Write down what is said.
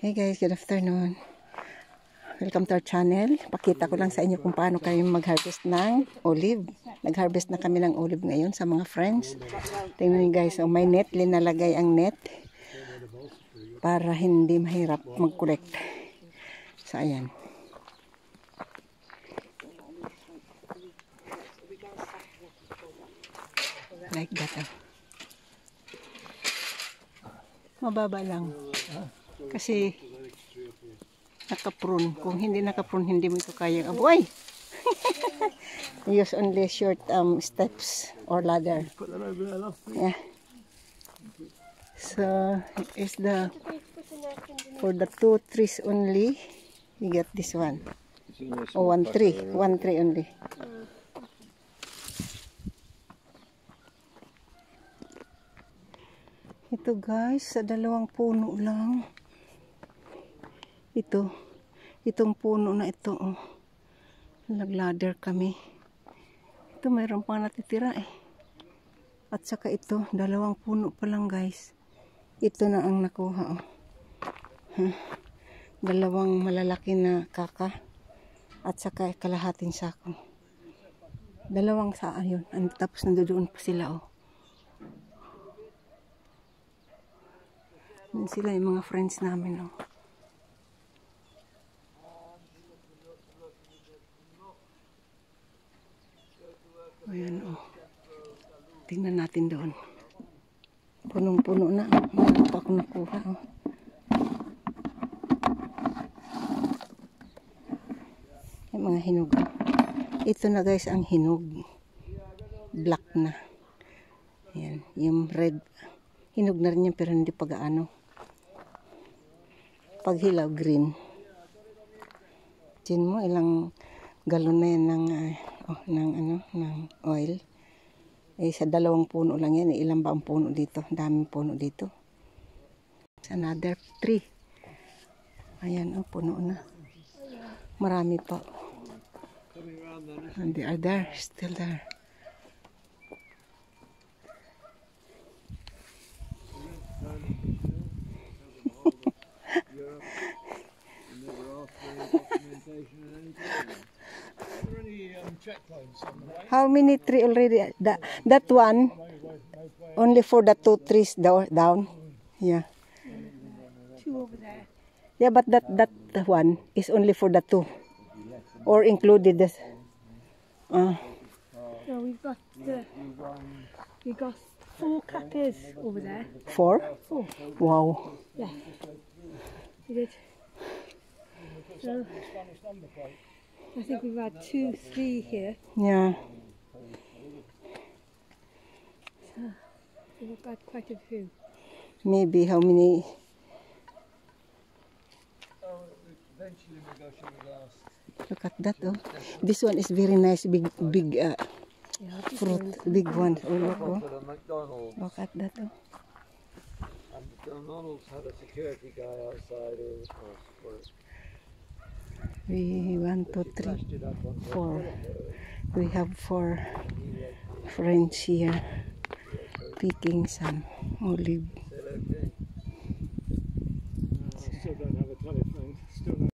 Hey guys, good afternoon. Welcome to our channel. Pakita ko lang sa inyo kung paano kayo mag-harvest ng olive. Nag-harvest na kami ng olive ngayon sa mga friends. Tingnan niyo guys, oh, may net, linalagay ang net para hindi mahirap mag-collect. So ayan. Like that. Oh. Mababa lang. Kasi nakaprune. Kung hindi nakaprune, hindi mo ito kayang abuay. Use only short um, steps or ladder. Yeah. So, it is the, for the two trees only, you get this one. Oh, one tree. One tree only. Ito guys, sa dalawang puno lang. Ito. Itong puno na ito. Oh. Nagladder kami. Ito mayroon pang natitira eh. At saka ito, dalawang puno pa lang guys. Ito na ang nakuha oh. Huh. Dalawang malalaki na kaka. At saka kalahating sako. Dalawang sa ayun. Tapos nandoon pa sila oh. Yan sila yung mga friends namin, oh. Ayan, oh. Tingnan natin doon. Punong-puno na. Meron pa ako nakuha. Yung mga hinog. Ito na guys ang hinog. Black na. Ayan, yung red. Hinog na rin yan pero hindi pa gaano pag hilaw green. Tin mo ilang galon na yan ng, uh, oh, ng, ano, ng oil. Eh, sa dalawang puno lang yan. Eh, ilan ba ang puno dito? Daming puno dito. It's another tree. Ayan, oh, puno na. Marami pa. And they are there, still there. How many tree already? That, that one, only for the two trees do- down. Yeah. two over there. Yeah, but that, that one is only for the two. Or included this. Uh, No, we've got the we've got four cappers over there. four? Four. Wow. Yeah. We did. So I think we've had two, three here. Yeah. So we've got quite a few. Maybe how many? Eventually we go to the last. Look at that. Oh. This one is very nice. Big, big uh, Yeah, fruit. Big one. Oh, look, oh. McDonald's. Look at that. Oh. And McDonald's had a security guy outside who was for it. We one, two, three, four. We have four friends here picking some olive.